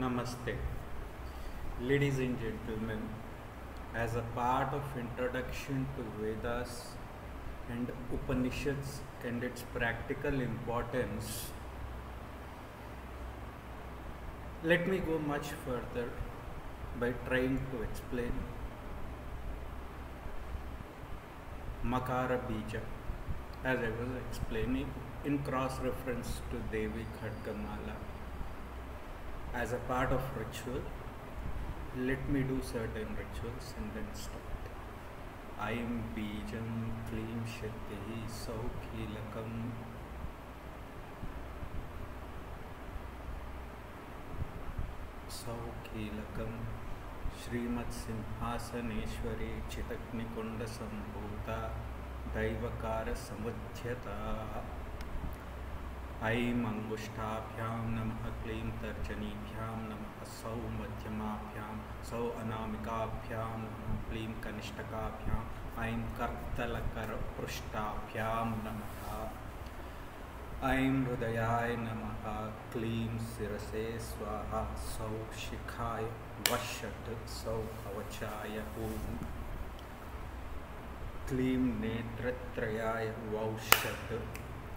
Namaste. Ladies and gentlemen, as a part of introduction to Vedas and Upanishads and its practical importance, let me go much further by trying to explain Makara Bija as I was explaining in cross reference to Devi Khadgamala as a part of ritual let me do certain rituals and then start aim bijam klim shakti saukilakam सौकीलकं श्रीमत्सिंहासनेश्वरी चितग्निकुण्डसम्भूता दैवकारसमुद्यता ऐं अङ्गुष्ठाभ्यां नमः क्लीं तर्जनीभ्यां नमः सौ मध्यमाभ्यां सौ अनामिकाभ्यां नमः क्लीं कनिष्ठकाभ्याम् ऐं कर्तलकरपृष्ठाभ्यां नमः। ऐं हृदयाय नमः, क्लीं शिरसे स्वाहा, सौ शिखाय वषट्, सौ कवचाय ॐ। क्लीं नेत्रत्रयाय वौषट्,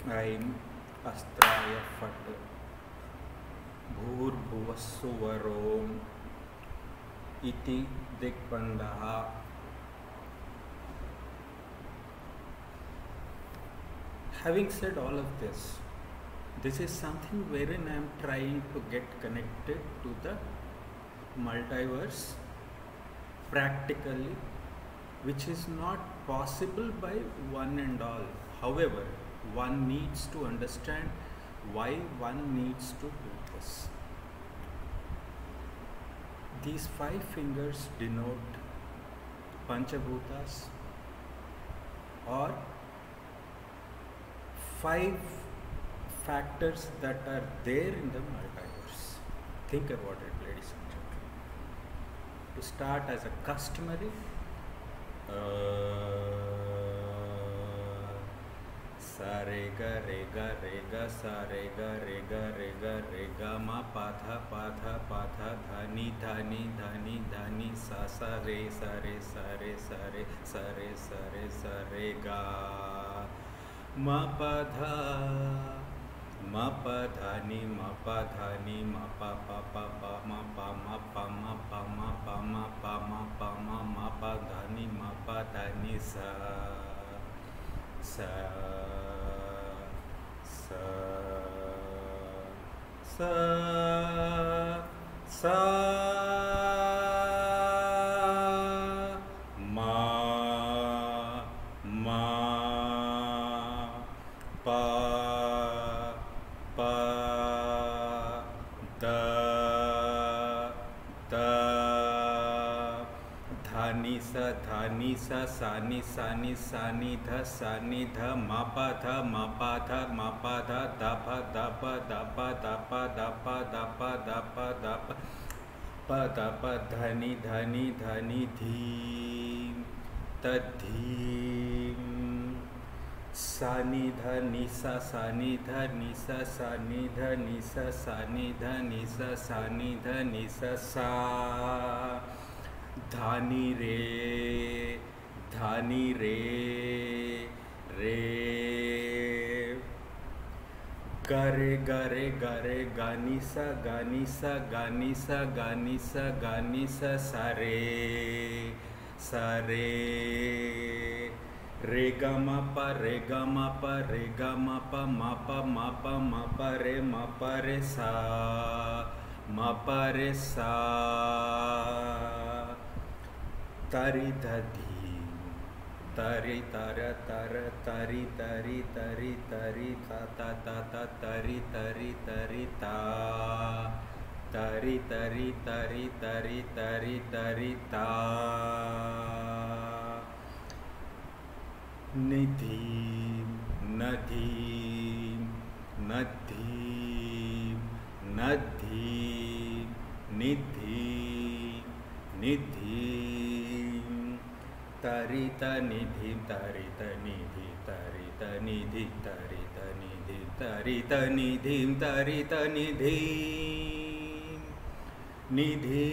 ऐं अस्त्राय फट् भूर्भुवस्सुवरोम् इति दिग्बन्धः Having said all of this, this is something wherein I am trying to get connected to the multiverse practically, which is not possible by one and all. However, one needs to understand why one needs to this. These five fingers denote Panchabhutas or five factors that are there in the multiverse. Think about it, ladies and gentlemen. To start as a customary, sa सा रे ग रे ग रे ग सा रे ग रे ग रे ग रे ग म पाथा पाथा पाथा धानी धानी धानी धानी सा सा रे सा रे सा रे सा रे सा रे सा रे सा रे गा म पधा म म प प प प म प म प म प म प म प म प म म प धानी म प धानी सा सा sa sa sa सानी सानी सानी ध सानी ध, मापा ध मापा ध मापा ध, दप दप दप दप दप दप दप दप, प, दप, धनी धनी धनी, धीम तद्धीम सानी ध नि सा सानी ध नि सा सानी ध नि सा सानी ध नि सा सानी ध नि सा सा। धानी रे। धानी रे रे। गरे गरे गरे, गानी सा गानी सा गानी सा गानी सा गानी सा सारे सारे रे। गा मा पा, रे गा मा पा, रे गा मा पा मा पा मा पा मा पा रे, मा पा रे सा, मा पा रे सा। तारी धी तारी तार तार तारी तारी तारी तारी ता ता ता ता तारी तारी तारी ता तारी तारी तारी तारी तारी तारी ता निधि नधी नधी नधी निधि निधि तरित निधि तरित निधि तरित निधि तरित निधि तरित निधि तरित निधि निधि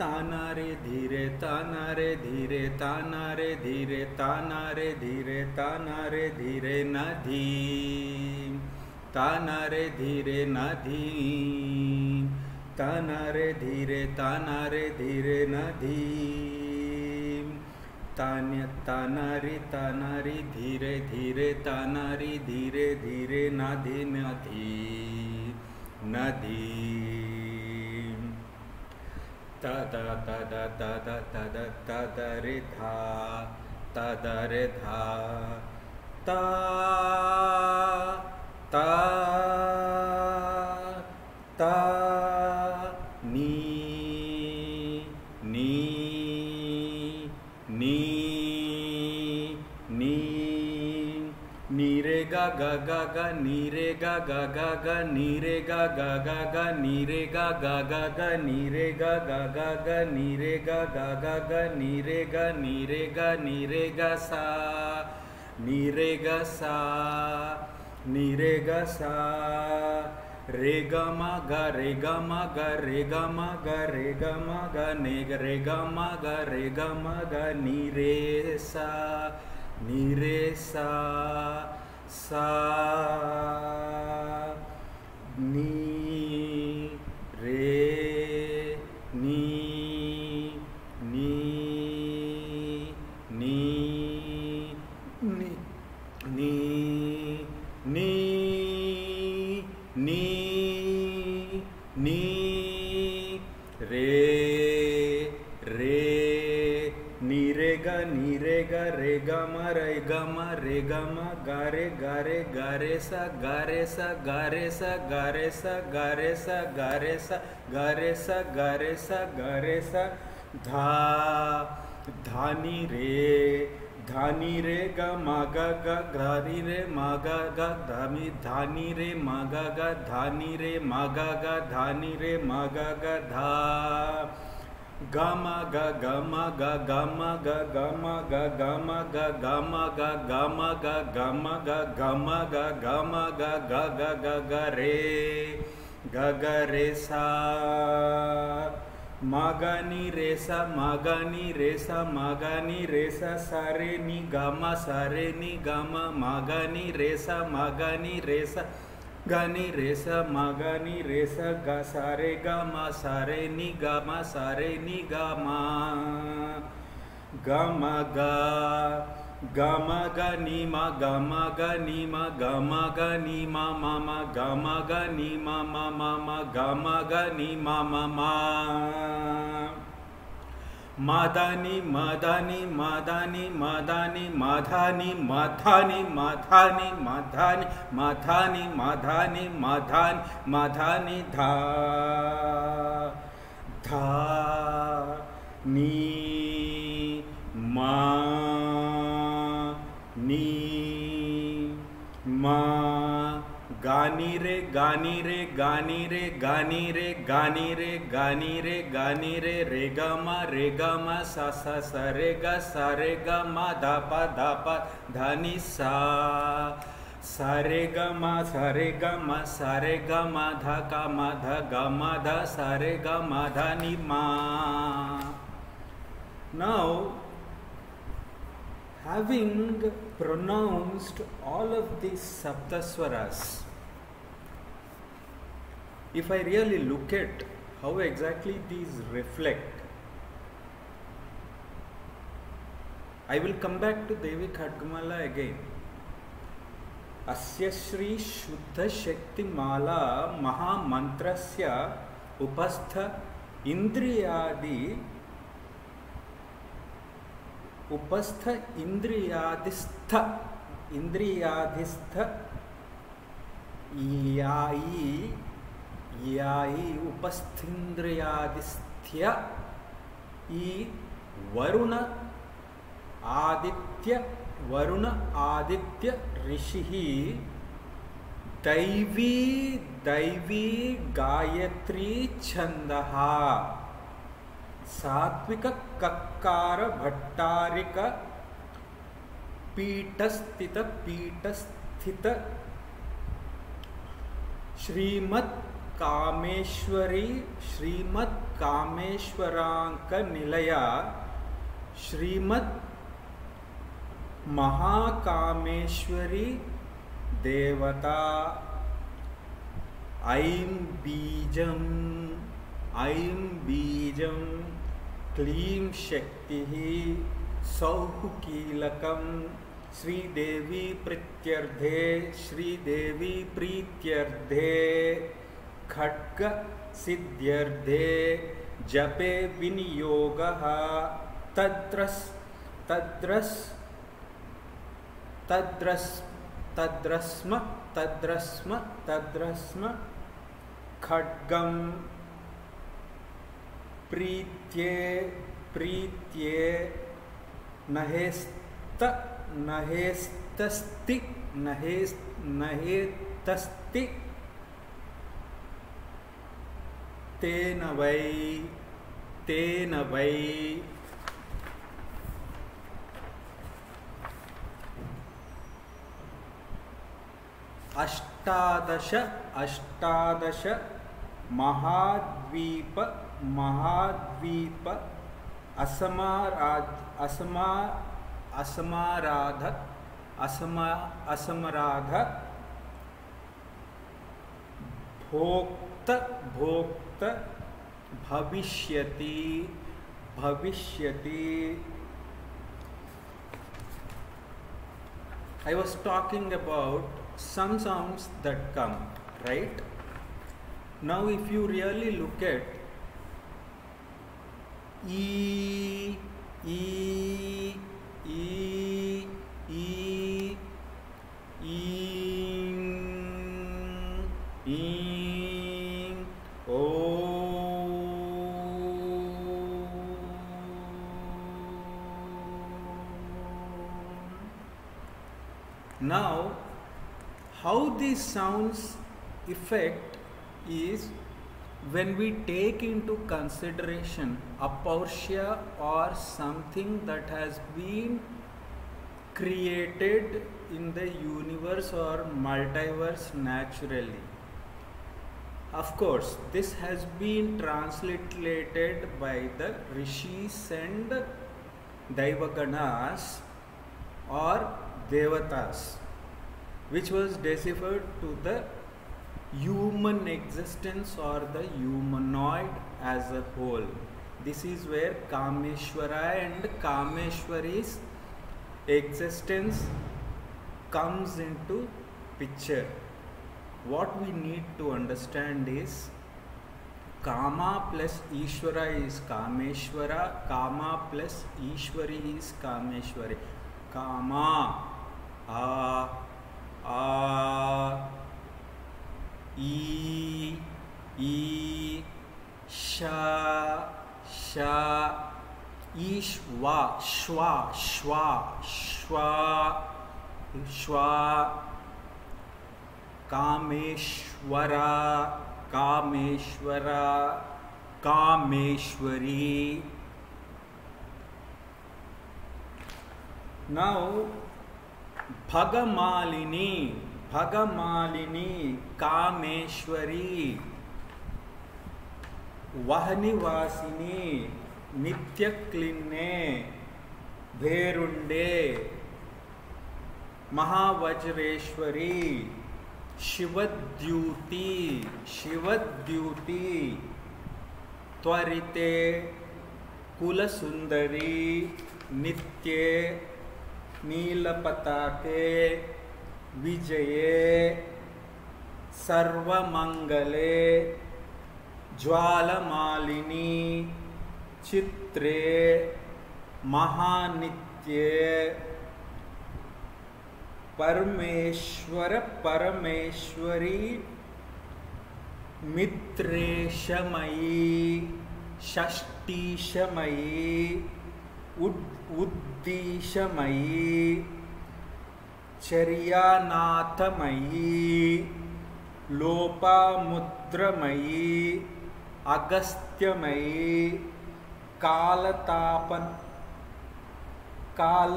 ताना रे धीरे ताना रे धीरे ताना रे धीरे ताना रे धीरे ताना रे धीरे नदी ताना रे धीरे नदी ताना रे धीरे ताना रे धीरे नदी तान्य तानारी तानारी धीरे धीरे तानारी धीरे धीरे नदी नदी नदी तद तद तद तद तद रे धा तद रे धा ता ता ता गा गा गा नी रे गा गा गा गा नी रे गा गा गा गा नी रे गा गा गा गा नी रे गा गा गा गा नी रे गा गा गा गा नी रे गा नी रे गा नी रे गा सा नी रे गा, सा नी रे गा, सा, रे ग, म, ग, रे ग, म, ग, रे ग, म, ग, रे ग, म, ग, ने ग, रे ग, म, ग, रे ग, म, ग नी रे सा नी रे सा सा नी रे नी नी नी नी नी नी नी नी रे रे नी रे ग नी रे ग रे ग म रे ग म रे ग म गा रे गा रे गा रे सा गा रे सा गा रे सा गा रे सा गा रे सा गा रे सा गा रे सा गा रे सा गा रे सा धा धानी रे धानी रे ग मा ग धानी रे मा ग धामी धानी रे मा ग ग धानी रे मा ग gamma ga gamma ga gamma ga gamma ga gamma ga gamma ga gamma ga gamma ga gamma ga gamma ga ga ga ga ga re ga ga re sa. Ma ga ni re sa ma ga ni re sa ma ga ni re sa sa re ni gamma sa re ni gamma ni re sa ma ga ni re sa. गानी रे सा मा गानी रे सा गा सारे गा मा सारे नी गा मा सारे नी गा मा। गा मा गा। गा मा गा नी मा, गा मा गा नी मा, गा मा गा नी मा मा मा, गा मा गा नी मा मा मा मा, गा मा गा नी मा मा मा। मादानी मादानी मादानी मादानी माधानी माधानी माधानी माधानी माधानी माधानी माधानी माधानी धा धा नी मा नी मा गानी रे गानी रे गानी रे गानी रे गानी रे गानी रे गानी रे रे ग रे ग म, सा सा सा, रे ग, सा, रे ग म, धा, पा धा पा, धा, नि, सा। सारे ग सारे ग सारे ग ध ग ध ग ध, सारे ग नी मा। Now having pronounced all of the सप्तस्वरास if I really look at how exactly these reflect I will come back to Devi Khadgamala again अस्य श्रीशुद्धशक्तिमाला महामंत्र उपस्थ इन्द्रियादि उपस्थ इंद्रियादिस्थ इन्द्रियाधिस्थ याई यायि उपस्थीन्द्रियादिस्थ्य ई वरुण आदित्य वरुण आदित्य ऋषि दैवी दैवी गायत्री छंदः सात्विक कक्कार भट्टारिक पीठस्थित पीठस्थित। श्रीमत् कामेश्वरी, श्रीमत् कामेश्वरांक निलया श्रीमत् महाकामेश्वरी देवता। ऐं बीजम्, ऐं बीजं क्लीं शक्तिः सौः कीलकं श्रीदेवी प्रीत्यर्थे श्रीदेवी प्रीत्यर्थे खड्ग सिद्ध्यर्थे जपे विनियोगः। तद्रस् तद्रस् तद्रस्, तद्रस्म तद्रस्म तद्रस्म, खड्गम। प्रीत्ये प्रीत्ये, नहेस्त, नहेस्तस्ति, नहेस्, नहेतस्ति। तेन वै तेन वै। अष्टादश अष्टादश, महाद्वीप महाद्वीप, असमाराध, असमा असमाराध, असमा, असमराध, भोक्त भोक्त, भविष्यति भविष्यति। I was talking about some sounds that come, right? Now, if you really look at E, E, E, E, E, E, O. Now, how these sounds effect is when we take into consideration a portia or something that has been created in the universe or multiverse naturally. Of course, this has been translated by the rishis and Daivaganas or Devatas which was deciphered to the human existence or the humanoid as a whole. This is where Kameshwara and Kameshwari's existence comes into picture. What we need to understand is Kama plus Ishvara is Kameshwara, Kama plus Ishwari is Kameshwari. Kama, Ah, ई ई शा शा ईश्वा श्वा श्वा श्वा श्वा कामेश्वरा कामेश्वरा Kameshwari. Now Bhagamalini Bhagamalini Kameshwari वहनिवासिनी नित्यक्लिन्ने भेरुंडे महावज्रेश्वरी शिवद्यूति शिवद्यूति त्वरिते कुलसुंदरी नित्ये नीलपताके विजये सर्वमंगले ज्वालमालिनी चित्रे महानित्ये परमेश्वर परमेश्वरी मित्रेशमयी षष्टीशमयी उद् उद्दीशमयी चर्यानाथमयी लोपामुद्रमयी अगस्त्यमयी कालतापन काल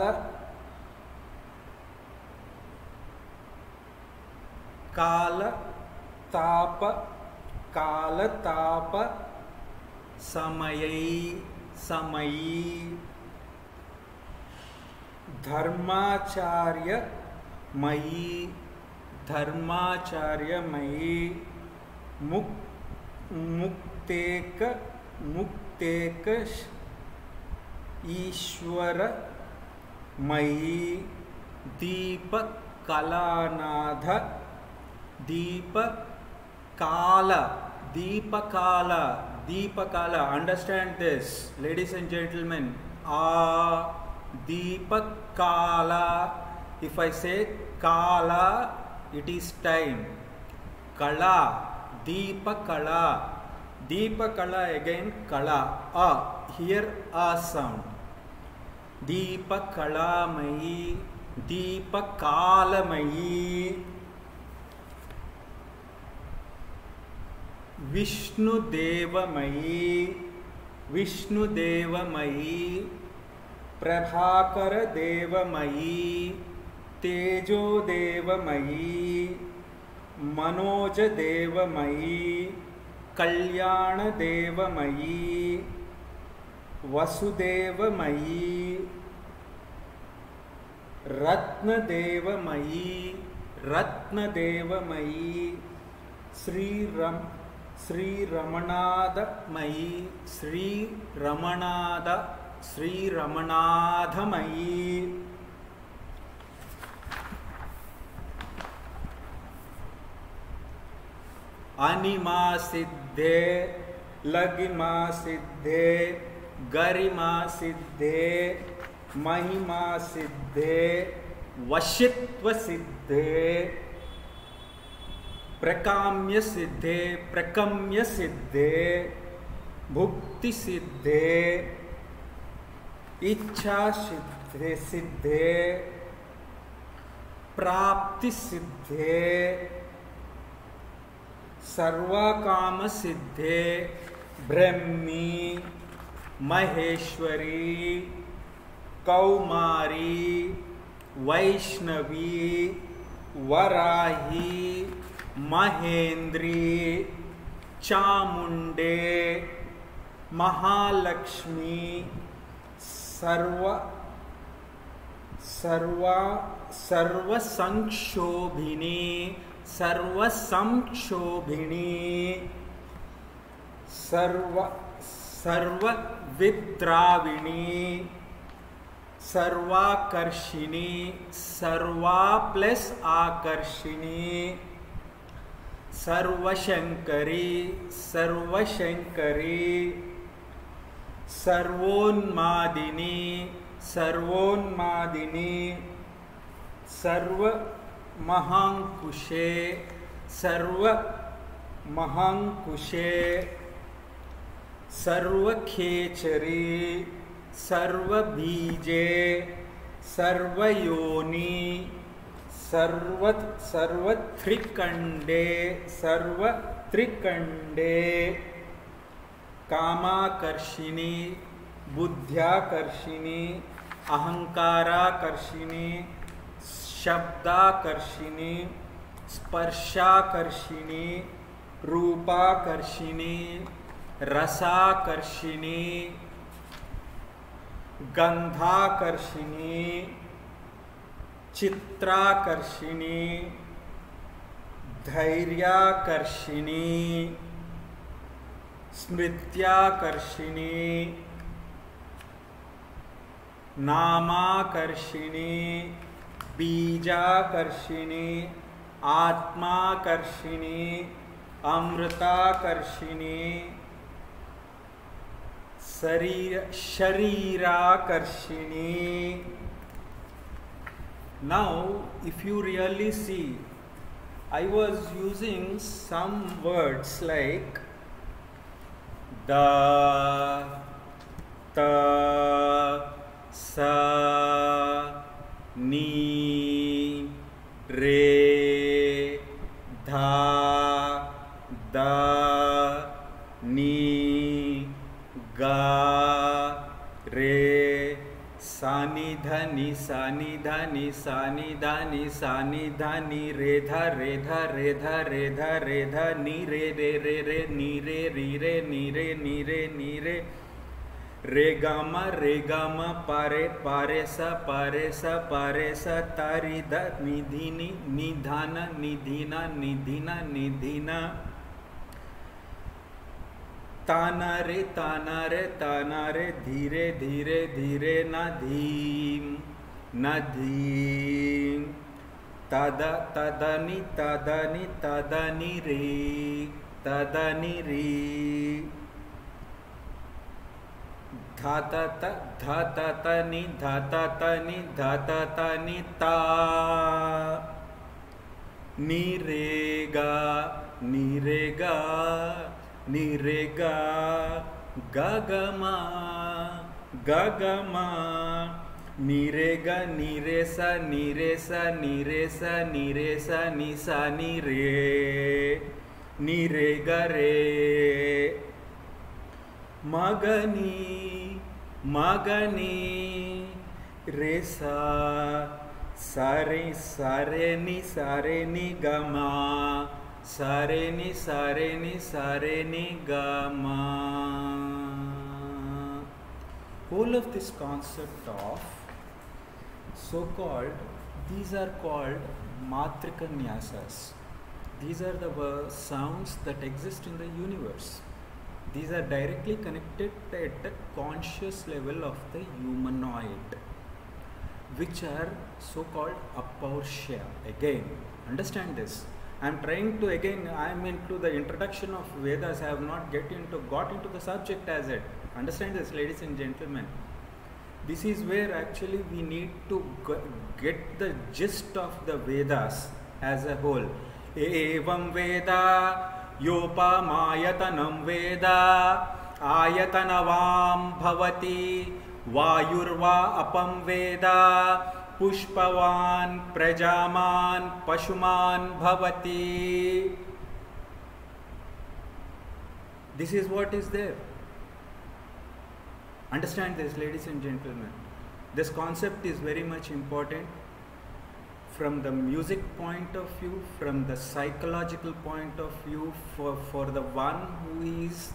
काल ताप कालताप समयै समयी। धर्माचार्य मयी धर्माचार्य मयी, मुक्, मुक्तेक मुक्तेक ईश्वर मयी दीप कलानाथ दीप काल दीप काल दीप काल understand this ladies and gentleman ah दीप काल इफ़ आई से काला it is time kala deepa kala deepa kala again kala a here a sound deepa kalamayi deepa kalamayi विष्णुदेवमयी विष्णुदेवमयी प्रभाकर देवमयी तेजो देवमयी मनोज देवमयी कल्याण देवमयी वसुदेवमयी रत्नदेवमयी रत्नदेवमयी श्रीरम श्रीरमणादमयी श्रीरमणाद श्रीरमणाधमयी। अनिमा सिद्धे लगिमा सिद्धे गरिमा सिद्धे महिमा सिद्धे वशित्व सिद्धे प्रकाम्य सिद्धे प्रकम्य सिद्धे भुक्ति सिद्धे इच्छा सिद्धे। सिद्धे प्राप्ति सिद्धे सर्वकाम सिद्धे ब्रह्मी। महेश्वरी। कौमारी। वैष्णवी। वराही। महेंद्री। चामुंडे। महालक्ष्मी। सर्व सर्व सर्व संक्षोभिनी सर्व संक्षोभिणी सर्व सर्व विद्राविणी सर्वाकर्षिणी सर्वा प्लस आकर्षिणी, सर्वशंकरी सर्वशंकरी सर्वोन्मादिनी सर्वोन्मादिनी सर्व महांकुशे सर्व महांकुशे सर्वखेचरी सर्वबीजे सर्वयोनि सर्व सर्वत्रिकंडे सर्वत्रिकंडे कामाकर्षिणी बुद्ध्याकर्षिणी अहंकाराकर्षिणी शब्दाकर्षिणी स्पर्शाकर्षिणी रूपाकर्षिणी रसाकर्षिणी गंधाकर्षिणी चित्राकर्षिणी धैर्याकर्षिणी। स्मृत्याकर्षिणी। नामाकर्षिणी। बीजाकर्षिणी। आत्माकर्षिणी। अमृताकर्षिणी। शरीर शरीराकर्षिणी। Now, if you really see, i was using some words like ni re dha da सानी धानी सानी धानी सानी धानी, रे धा रे धा रे धा रे धा रे धा, नी रे रे रे रे, नी रे, री रे, नी रे नी रे नी रे। रे गामा रे गामा, पारे पारे सा पारे सा पारे सा, तारी धा निधिनी निधाना निधिना निधिना निधिना ताना रे ताना रे ताना रे, धीरे धीरे धीरे ना धीम। न धीम तद, तदनि तदनि तदनि रे तदनि रे। धातत धातत नि धातत नि धातत नि ता। निरेगा निरेगा निरेगा, गगमा गगमा। निरेगा, निरेसा निरेसा निरेसा निरेसा, निसा, निरे। निरेगा रे। मगनी मगनी, रेसा, सारे सारे नि सारे नि गमा। सारे नि सारे नि सारे नि गमा। Whole of this concept of so called these are called matrika nyasas these are the sounds that exist in the universe these are directly connected at the conscious level of the humanoid, which are so-called apaurusha. Again, understand this. I am trying to again. I am into the introduction of Vedas. I have not get into got into the subject as it. Understand this, ladies and gentlemen. This is where actually we need to get the gist of the Vedas as a whole. Evam Veda योपमायतनं वेद आयतनवां भवति वायुर्वा अपं वेद पुष्पवान् प्रजामान् पशुमान् भवति this is what is there understand this ladies and gentlemen this concept is very much important from the music point of view, from the psychological point of view, for, for the one who is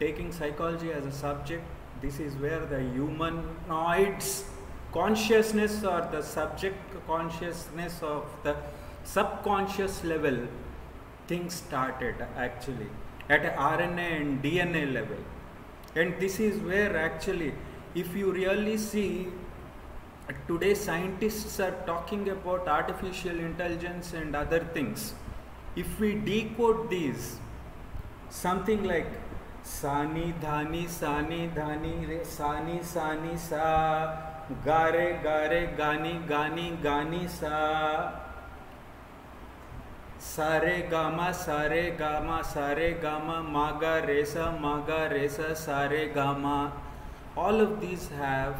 taking psychology as a subject, this is where the humanoids consciousness or the subject consciousness of the subconscious level things started actually at RNA and DNA level. And this is where actually, if you really see today scientists are talking about artificial intelligence and other things. If we decode these something like sani dhani sani dhani re sani sani sa gare gare gani gani gani sa सारे गामा सारे गामा सारे गामा मागा रेसा मागा रेसा सारे gamma. All of this have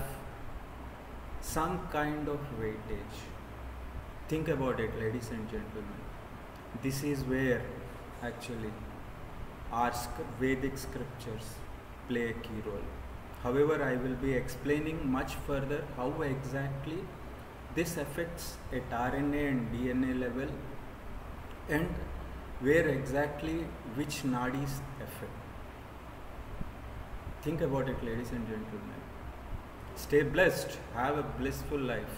some kind of weightage think about it ladies and gentleman this is where actually our Vedic scriptures play a key role however I will However, I will be explaining much further how exactly this affects at RNA N A level and where exactly which nadis affect. Think about it, ladies and gentlemen. Stay blessed. Have a blissful life.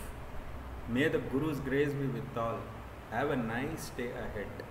May the Guru's grace be with all. Have a nice day ahead.